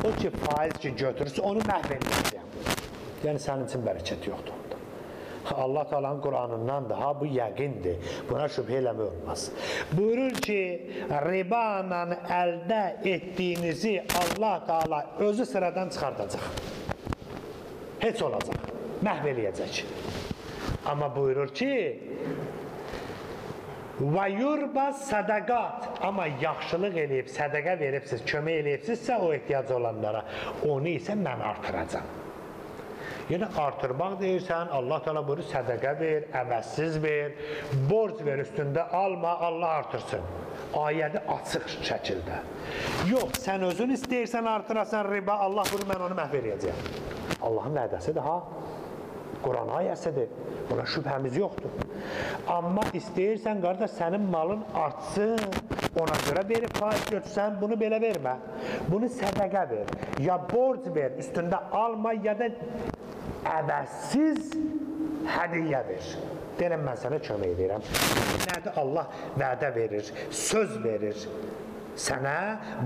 O ki faiz ki götürürsə onu məhv edəcəyəm. Yəni sənin üçün bərəkət yoxdur. Allah Taala'nın Qur'anındandır. Ha bu yəqindir. Buna şübhə eləmək olmaz. Buyurur ki, riba ilə əldə etdiyinizi Allah Taala özü sıradan çıxardacaq. Heç olacaq. Məhv eləyəcək. Amma buyurur ki, və yurba sadaqat amma yaxşılıq eləyib, sədaqə veribsiz, kömək eləyibsizsə o ehtiyac olanlara, onu isə mən artıracam. Yəni artırmaq deyirsən, Allah təala buyurur sədaqə ver, əvəzsiz ver, borc ver üstündə alma, Allah artırsın. Ayədi açıq şəkildə. Yox, sən özün istəyirsən artırasan riba, Allah buyurur mən onu məhv eləyəcəyəm. Allahın vədəsidir ha. Quran ayəsidir. Buna şübhəmiz yoxdur. Amma istəyirsən qardaş sənin malın artsın, ona görə verib faiz götürsən, bunu belə vermə. Bunu sədaqə ver. Ya borc ver, üstündə alma ya da əvəzsiz hədiyyə ver. Deyirəm, mən sənə kömək edirəm. Nədir? Allah vədə verir, söz verir sənə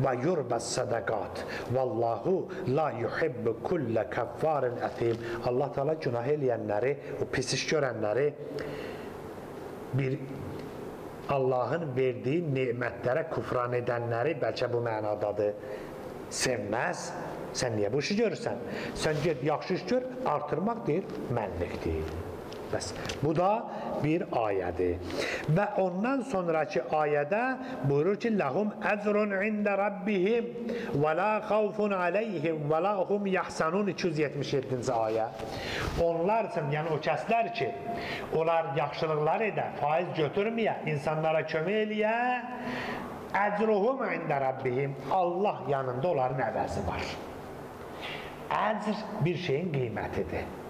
və yurbəs sədəqat. Vallahu la yuhibbu kullə kəffarin ətim. Allah Teala günah eləyənləri, o pis iş görənləri bir Allahın verdiyi nemətlərə kufran edənləri bəlkə bu mənadadır. Sevməz, Sən niyə bu işi görürsən? Sən get yaxşı iş gör, artırmaq deyir, mənlikdir. Bəs bu da bir ayədir. Və ondan sonraki ayədə buyurur ki, "Lahum ecrun ində rabbihim və la xawfun alayhim və la hum yahsanun" 277-ci ayə. Onlar üçün, yəni o kəslər ki, onlar yaxşılıqlar edə, faiz götürməyə, insanlara kömək eləyə, əcruhum ində rabbihim Allah yanında onların əvəzi var. Əcr bir şeyin qiymətidir.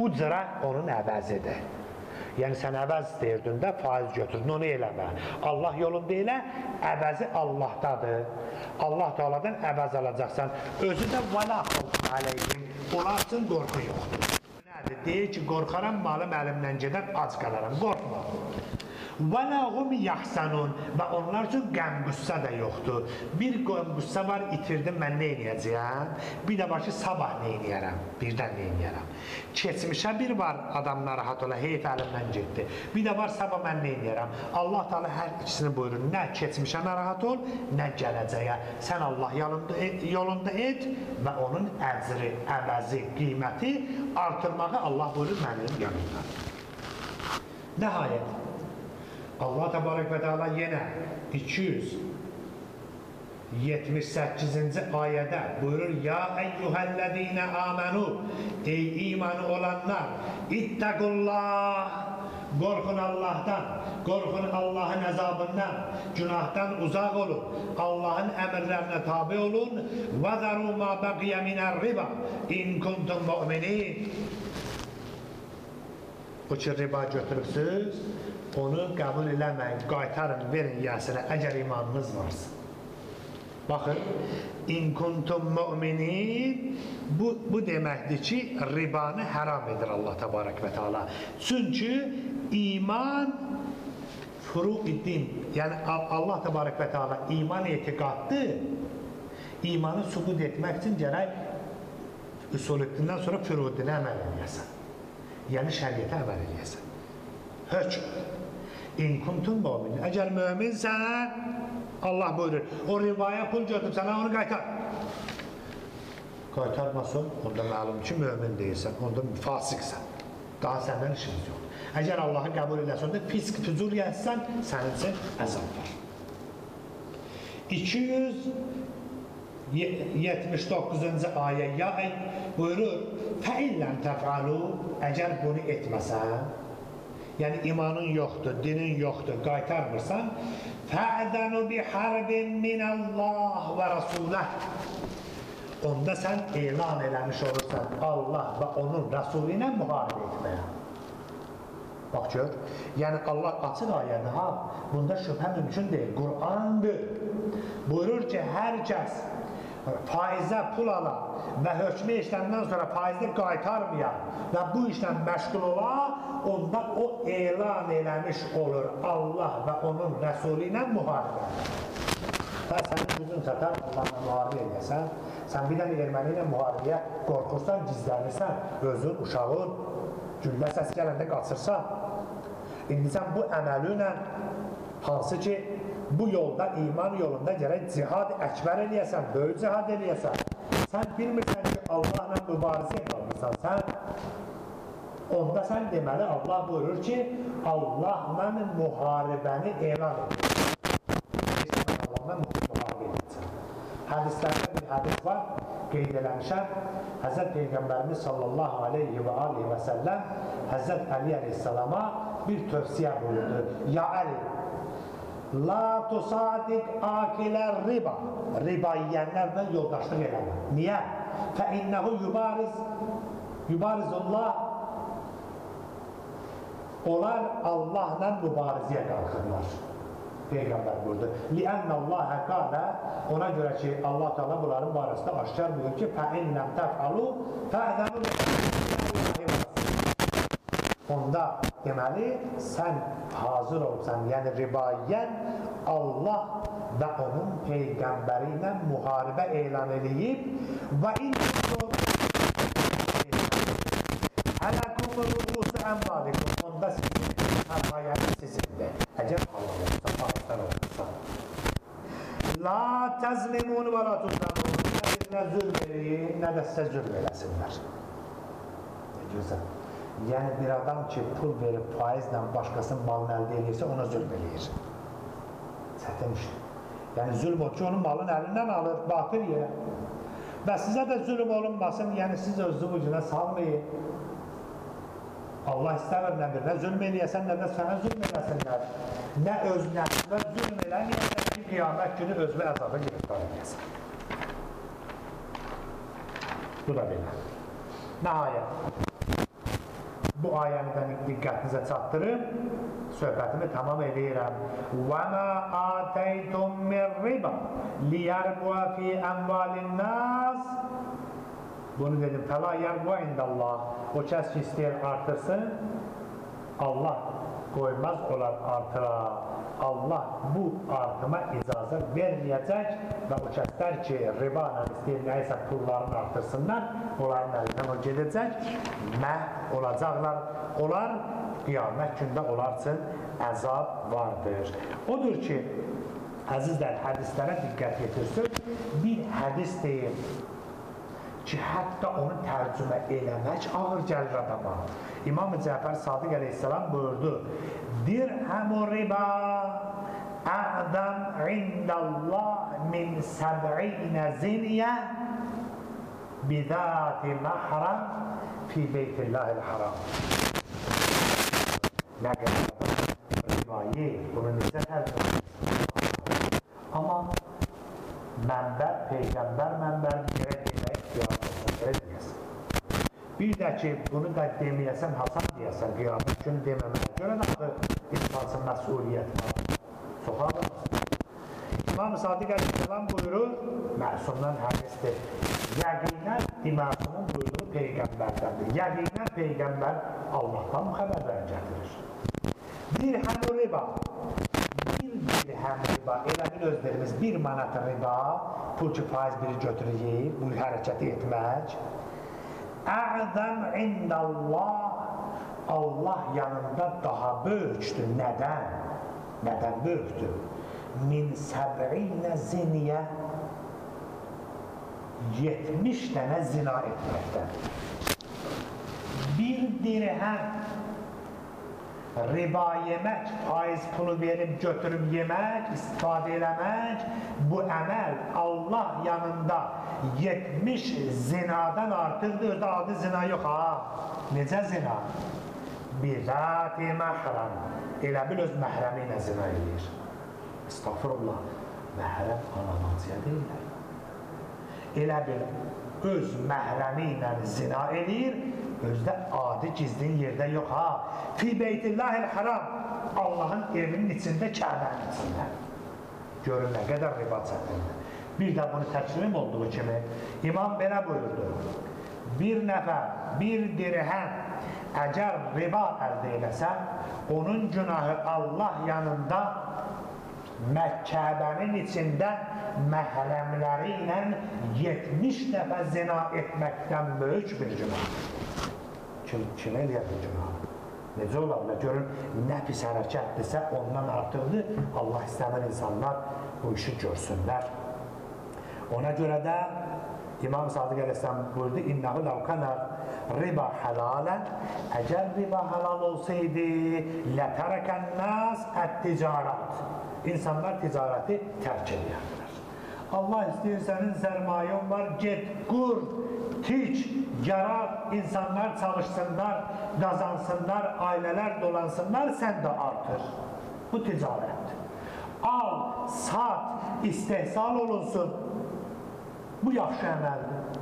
Ucra onun əvəzidir. Yəni sən əvəz istəyirdin də faiz götürdün, onu eləmə. Allah yolunda elə, əvəzi Allahdadır. Allah Teala'dan əvəz alacaqsan. Özü də vəla xavf aleyhim. Onlar üçün qorxu yoxdur. Nədir? Deyir ki, qorxaram, malım əlimdən gedər, ac qalaram. Qorxma. Və ləhum yaxsanun və onlar üçün qəm-qüssə də yoxdur. Bir qəm-qüssə var, itirdim, mən nə edəcəyəm? Bir də var ki, sabah nə edərəm? Birdən nə edərəm? Keçmişə bir var, adam narahat ola, heyf əlimdən getdi. Bir də var, sabah mən nə edərəm? Allah Teala hər ikisini buyurur. Nə keçmişə narahat ol, nə gələcəyə. Sən Allah yolunda et, yolunda et və onun əcri, əvəzi, qiyməti artırmağı Allah buyurur mənim yanımda. Nəhayət, Allah təbarək və teala yenə 200 78-ci ayədə buyurur: "Ya eyyuhellezine amenu" Ey imanı olanlar, ittaqullah Qorxun Allahdan, qorxun Allahın əzabından, günahdan uzaq olun, Allahın əmrlərinə tabi olun. Və zaru ma baqiya minər riba in kuntum mu'minin. O ki, riba götürübsüz, onu qəbul eləməyin, qaytarın, verin yəsinə, əgər imanınız varsa. Baxın, in kuntum mu'minin bu, bu deməkdir ki, ribanı həram edir Allah təbarək və teala. Çünki iman furuqiddin, yəni Allah təbarək və teala iman etiqaddır. İmanı sübut etmək üçün gərək üsulüddündən sonra furuqiddinə əməl edəsən. Yəni şəriətə əməl edəsən. Hökm. İn kuntum mu'min. Əgər möminsən, Allah buyurur, o rivaya pul götürüb sənə onu qaytar. Qaytarmasın, onda məlum ki, mömin deyilsən, onda fasiqsən. Daha səndən işimiz yox. Əgər Allahı qəbul edəsən, onda fisk, füzul yətsən, sənin üçün əzab var. 279-cu ayə ya buyurur, fəillən təfəlu, əgər bunu etməsən, yəni imanın yoxdur, dinin yoxdur, qaytarmırsan, fəədənu bi harbin minəllah və rasuləh onda sən elan eləmiş olursan Allah və onun rəsulü ilə müharibə etməyə. Bax gör, yəni Allah açıq ayədə ha, bunda şübhə mümkün deyil. Qur'andır. Buyurur ki, hər kəs faizə pul alan və hökmü işləndən sonra faizni qaytarmayan və bu işlə məşğul ola, onda o elan eləmiş olur Allah və onun rəsulü ilə müharibə. Və sənin gücün çatar, Allahla müharibə edəsən, sən bir dənə erməni ilə müharibəyə qorxursan, gizlənirsən, özün, uşağın, güllə səs gələndə qaçırsan, İndi sən bu əməli ilə hansı ki, bu yolda, iman yolunda gərək cihad əkbər eləyəsən, böyük cihad eləyəsən. Sən bilmirsən ki, Allahla mübarizə qalırsan, sən onda sən deməli Allah buyurur ki, Allahla müharibəni elan edir. Allahla müharibə edirsən. Hədislərdə bir hədis var, qeyd eləmişəm. Həzrət Peyğəmbərimiz sallallahu aleyhi və aleyhi və səlləm Həzrət Əli əleyhissalama bir tövsiyə buyurdu. Ya Əli, La tusadiq akilə riba. Riba yiyənlərlə yoldaşlıq eləmə. Niyə? Fə innəhu yubariz yubarizullah Onlar Allahla mübarizəyə qalxırlar. Peyğəmbər buyurdu. Liənnəllahə qalə ona görə ki, Allah Teala bunların barəsində aşkar buyurur ki, fə innəm təfəlu fə'zənu Onda deməli, sən hazır olsan, yəni ribayyən Allah və onun Peyğəmbəri ilə müharibə elan edib və innikum hələkum ruhusu əmvalikum onda sizin sərmayəniz sizindir. Əcəb Allah olursa, faizdən olursa. La təzlimun və la tuzlamun. Nə zülm eləyin, nə də. Ne güzel. Yəni bir adam ki, pul verib faizlə başqasının malını əldə edirsə, ona zülm eləyir. Çətin işdir. Yəni zülm o ki, onun malını əlindən alır, batır yerə. Və sizə də zülm olunmasın, yəni siz özünü ucuna salmayın. Allah istəmir nə bir, nə zülm eləyəsən, nə də sənə zülm eləsinlər. Nə öz nəfsVə zülm eləməyəsən ki, qiyamət günü özünü əzaba giriftar edəsən. Bu da belə. Nəhayət bu ayəni də diqqətinizə çatdırıb söhbətimi tamam edirəm. Və mə atəytum min riba liyərbua fi əmvalin nas Bunu dedim, fəla yərbua indəllah. O kəs ki, istəyir artırsın, Allah qoymaz olar artıra. Allah bu artıma icazə verməyəcək və o kəslər ki, riba ilə istəyir nəyisə pullarını artırsınlar, onların əlindən o gedəcək, məhv olacaqlar. Onlar qiyamət gündə onlar üçün əzab vardır. Odur ki, əzizlər, hədislərə diqqət yetirsün, bir hədis deyil ki, hətta onu tərcümə eləmək ağır gəlir adama. İmam-ı Cəfər Sadiq əleyhissalam buyurdu, dirhəmu riba A'zam indallah min səb'inə zinyə bidati mahram fi beytillahil haram. Nə qədər rivayi, bunu necə tərcümə Amma mənbər, Peyğəmbər mənbərini yerə demək deyəsən. Bir də ki, bunu da deməyəsən, Hasan deyəsən, qiyamət günü deməməyə görə də axı insansın məsuliyyət var. Soxarlar. İmam Sadiq Əleyhisselam buyurur, məsumdan hədisdir. Yəqinən İməsumun buyurduğu Peyğəmbərdəndir. Yəqinən Peyğəmbər Allahdan xəbərlər gətirir. Dirhəm riba. Bir dirhəm riba. Elə bil özlərimiz bir manat riba, pul ki faiz biri götürür, bu hərəkəti etmək. Əzəm indəllah Allah yanında daha böyükdür. Nədən? Nədən böyükdür? Min səb'inə ziniyə 70 dənə zina etməkdən. Bir dirhəm riba yemək, faiz pulu verib götürüb yemək, istifadə eləmək, bu əməl Allah yanında 70 zinadan artıqdır. Özdə adı zina yox ha. Necə zina? Bizati məhrəm. Elə bil öz məhrəmi ilə zina edir. Estağfurullah. Məhrəm anamazıya deyirlər. Elə bil öz məhrəmi ilə zina edir, özdə adi gizlin yerdə yox ha. Fi beytillahil haram. Allahın evinin içində, Kəbənin içində. Görün nə qədər riba çətindir. Bir də bunu təksrim olduğu kimi İmam belə buyurdu. Bir nəfər, bir dirhəm əgər riba əldə eləsə, onun günahı Allah yanında Məkkəbənin içində məhrəmləri ilə 70 dəfə zina etməkdən böyük bir günah. Kim, kim eləyər bu günahı? Necə ola bilər? Görün, nə pis hərəkətdirsə ondan artıqdır. Allah istəmir insanlar bu işi görsünlər. Ona görə də İmam Sadiq Əleyhisselam buyurdu, İnnehu ləvkənə riba həlalən, əgər riba halal olsaydı, lətərəkən nəs ət-ticarat. İnsanlar ticarəti tərk edərdilər. Allah istəyir, sənin sərmayon var, get, qur, tic, yarar, insanlar çalışsınlar, qazansınlar, ailələr dolansınlar, sən də artır. Bu ticarətdir. Al, sat, istehsal olunsun, Bu yaxşı əməldir.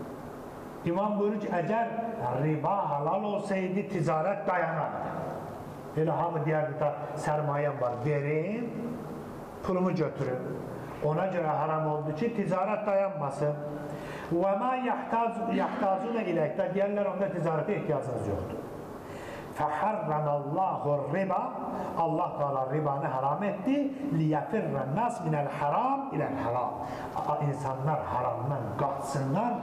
İmam buyurur ki, əgər riba halal olsaydı, ticarət dayanardı. Elə hamı deyərdi da, sərmayəm var, verin, pulumu götürün. Ona görə haram oldu ki, ticarət dayanmasın. Və mə yaxtacunə iləkdə deyərlər, onda ticarətə ehtiyacınız yoxdur. Fəhərrəməllahu riba Allah Teala ribanı haram etdi liyəfirrən nas minəl haram iləl haram insanlar haramdan qaçsınlar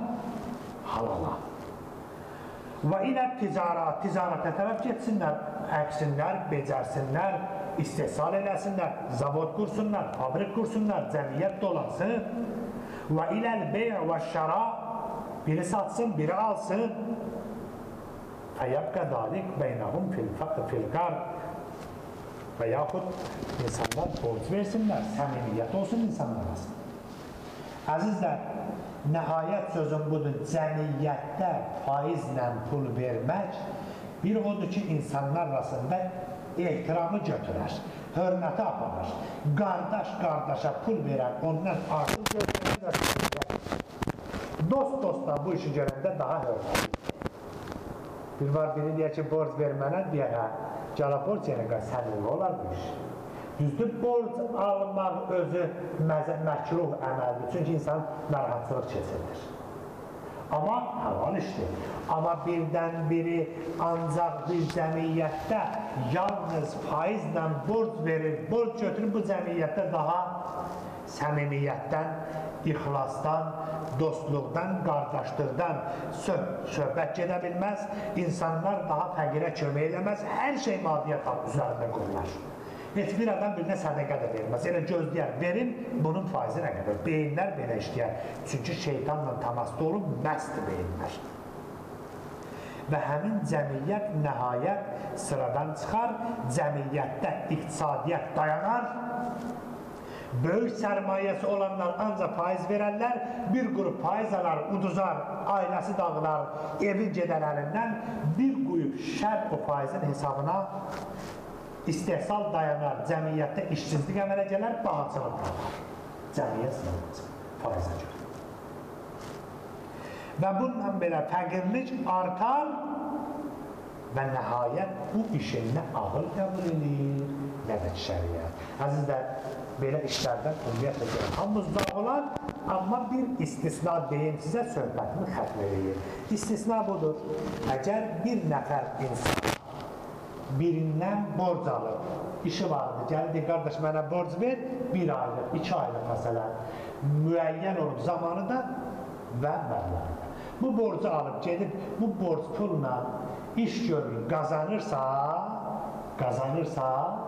halala və ilə ticarat ticarətə tərəf getsinlər əksinlər, becərsinlər istehsal eləsinlər, zavod qursunlar fabrik qursunlar, cəmiyyət dolansın və iləl bey və şəra biri satsın, biri alsın fəyəbqə dalik beynəhum filqar və yaxud insanlar borc versinlər, səmimiyyət olsun insanlar arasında. Əzizlər, nəhayət sözüm budur, cəmiyyətdə faizlə pul vermək bir odur ki, insanlar arasında ehtiramı götürər, hörməti aparır. Qardaş qardaşa pul verər, ondan artıq götürər. Dost dosta bu işi görəndə daha hörmətli. Bir var biri deyər ki, borc ver mənə, deyər, hə, cala borc yenə qay, səmimi olar bu iş. Düzdür, borc almaq özü məkruh əməldir, çünki insan narahatçılıq keçirir. Amma halal işdir. Amma birdən biri ancaq bir cəmiyyətdə yalnız faizlə borc verir, borc götürür bu cəmiyyətdə daha səmimiyyətdən, ixlasdan, dostluqdan, qardaşlıqdan söh söhbət gedə bilməz, insanlar daha fəqirə kömək eləməz, hər şey maddiyyat üzərində qurlar. Heç bir adam birinə sədəqə də verməz. Elə gözləyər, verin, bunun faizi nə qədər? Beyinlər belə işləyər. Çünki şeytanla təmasda olub məstdir beyinlər. Və həmin cəmiyyət nəhayət sıradan çıxar, cəmiyyətdə iqtisadiyyət dayanar, Böyük sərmayəsi olanlar ancaq faiz verərlər, bir qrup faiz alar, uduzar, ailəsi dağılar, evi gedər əlindən, bir qrup şər o faizin hesabına istehsal dayanar, cəmiyyətdə işsizlik əmələ gələr, bağçılıq. Cəmiyyət sınırmaz, faizə görə. Və bununla belə fəqirlik artar və nəhayət bu işin nə ağıl qəbul edir, nə də şəriət. Əzizlər, belə işlərdən ümumiyyətlə görə hamımız uzaq olar, amma bir istisna deyim sizə söhbətimi xətm edir. İstisna budur. Əgər bir nəfər insan birindən borc alır, işi vardı, gəldi, qardaş mənə borc ver, bir aylıq, iki aylıq məsələn, müəyyən olub zamanı da və məbləğdə. Bu borcu alıb gedib, bu borc pulla iş görür, qazanırsa, qazanırsa,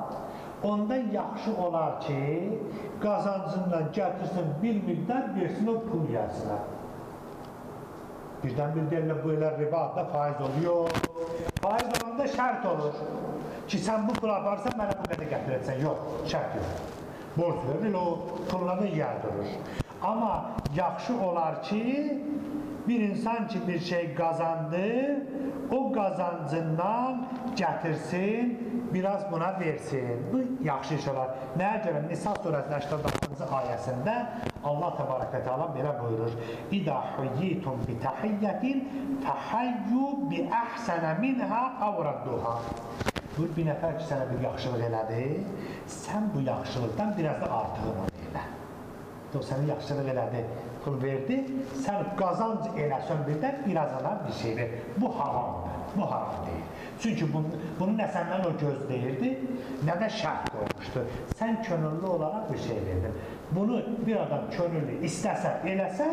onda yaxşı olar ki, qazancından gətirsin bir miqdar, versin o pul yersinə. Birdən bir deyirlər, bu elə riba adda faiz oluyor. Faiz olanda şərt olur ki, sən bu pulu aparsan, mənə bu qədər gətirəcəksən. Yox, şərt yox. Borc verir, o pulları yer durur. Amma yaxşı olar ki, bir insan ki bir şey qazandı, o qazancından gətirsin, biraz buna versin. Bu yaxşı iş olar. Nəyə görə? Nisa surəsinin 86-cı ayəsində Allah təbarək və teala belə buyurur. İdə huyyitum bi tahiyyətin fəhayyu bi əhsənə minhə avradduha. Buyur, bir nəfər ki, sənə bir yaxşılıq elədi, sən bu yaxşılıqdan biraz da artığını elə. O sənə yaxşılıq elədi, pul verdi, sən qazanc eləsən bir də biraz ana bir şey ver. Bu haramdır, bu haram deyil. Çünki bunu, bunu nə səndən o gözləyirdi, nə də şərt qoymuşdu. Sən könüllü olaraq bir şey verdin. Bunu bir adam könüllü istəsə, eləsə,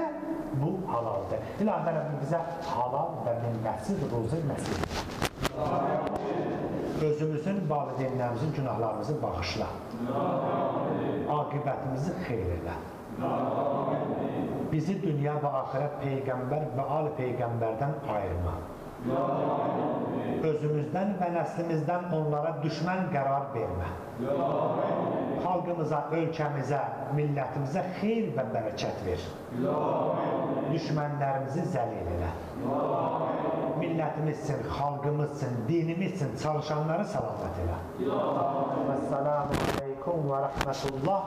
bu halaldır. İlahi Rəbbim bizə halal və minnətsiz ruzu nəsib. Özümüzün, valideynlərimizin günahlarımızı bağışla. Aqibətimizi xeyr elə. Bizi dünya və axirət Peyğəmbər və ali Peyğəmbərdən ayırma. Özümüzdən və nəslimizdən onlara düşmən qərar vermə. Xalqımıza, ölkəmizə, millətimizə xeyr və bərəkət ver. Düşmənlərimizi zəlil elə. Millətimizsin, xalqımızsın, dinimizsin, çalışanları salamat elə. Vəssalamu aleykum və rəhmətullah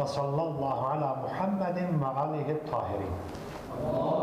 və sallallahu ala Muhammedin və alihi tahirin. Allah